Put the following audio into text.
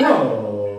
今ら